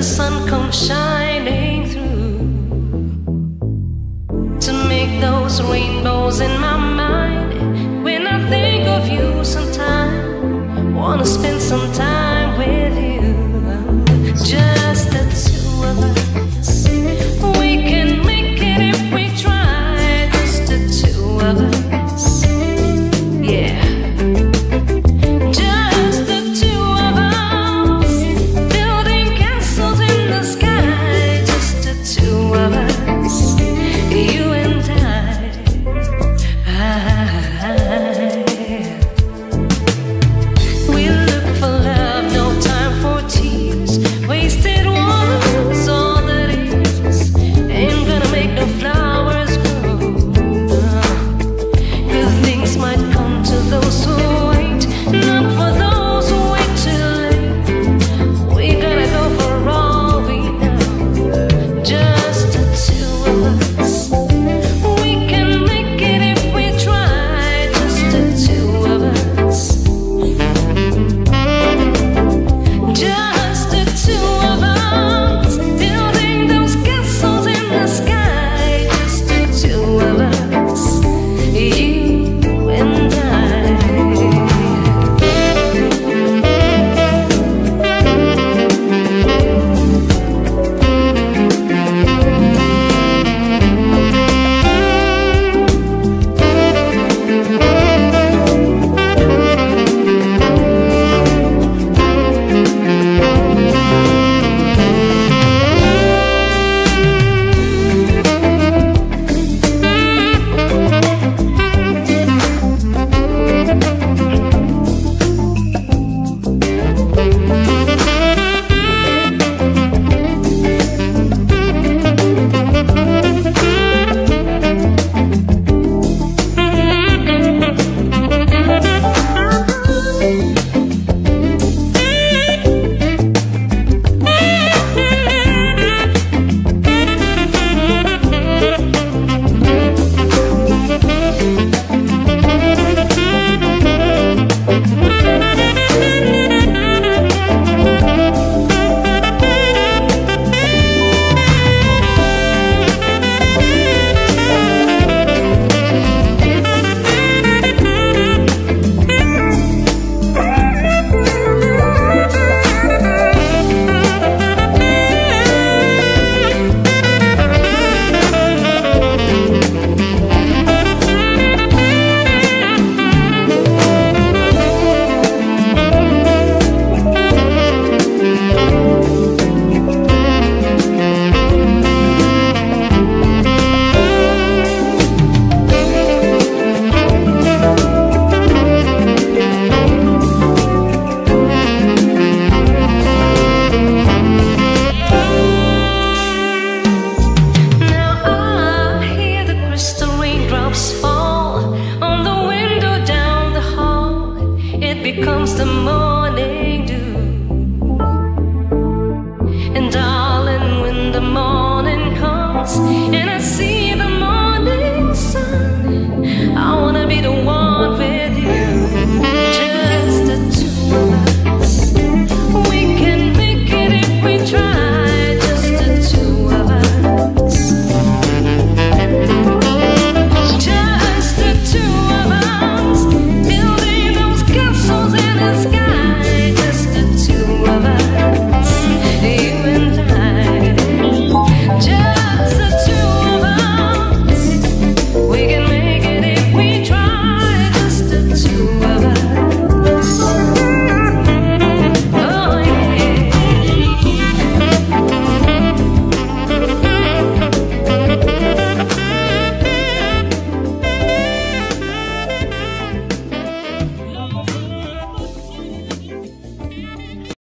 the sun comes shining through to make those rainbows in my mind.